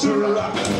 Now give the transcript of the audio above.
to rock.